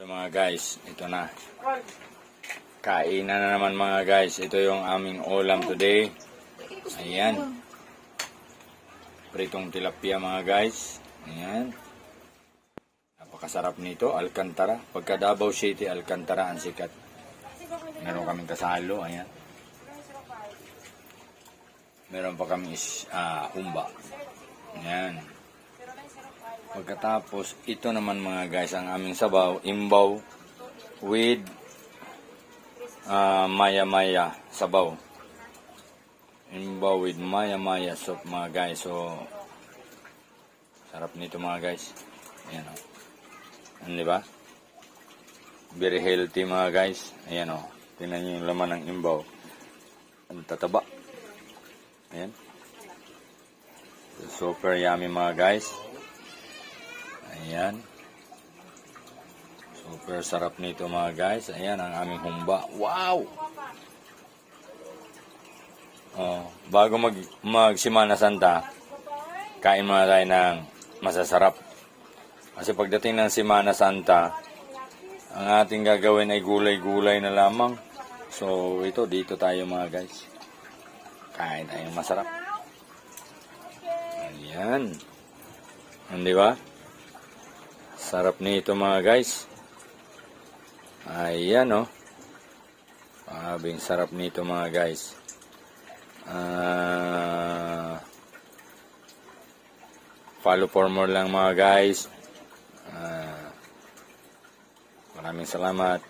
So, mga guys, ito na. Kainan na naman mga guys. Ito yung aming ulam today. Ayan. Pritong tilapia mga guys. Ayan. Napakasarap nito. Alcantara. Pagka Davao City, Alcantara ang sikat. Meron kaming kasalo. Ayan. Meron pa kami is, ah, umba. Ayan. Pagkatapos, ito naman mga guys, ang aming sabaw, imbaw with ah, maya-maya sabaw. Imbaw with maya-maya soup mga guys. So, sarap nito mga guys. Ayan o. Ano di ba? Very healthy mga guys. Ayan o. Tingnan nyo yung laman ng imbaw. Ang tataba. Ayan. Super yummy mga guys. Ayan. Super sarap nito mga guys. Ayan ang aming humba. Wow! Oh, bago mag mag Semana Santa, kain muna tayo ng masasarap. Kasi pagdating ng Semana Santa, ang ating gagawin ay gulay-gulay na lamang. So, ito, dito tayo mga guys. Kain tayong masarap. Ayan. Hindi ba? Sarap nito mga guys. Ayan oh. Pabing sarap nito mga guys. Ah, follow for more lang mga guys. Ah, maraming salamat.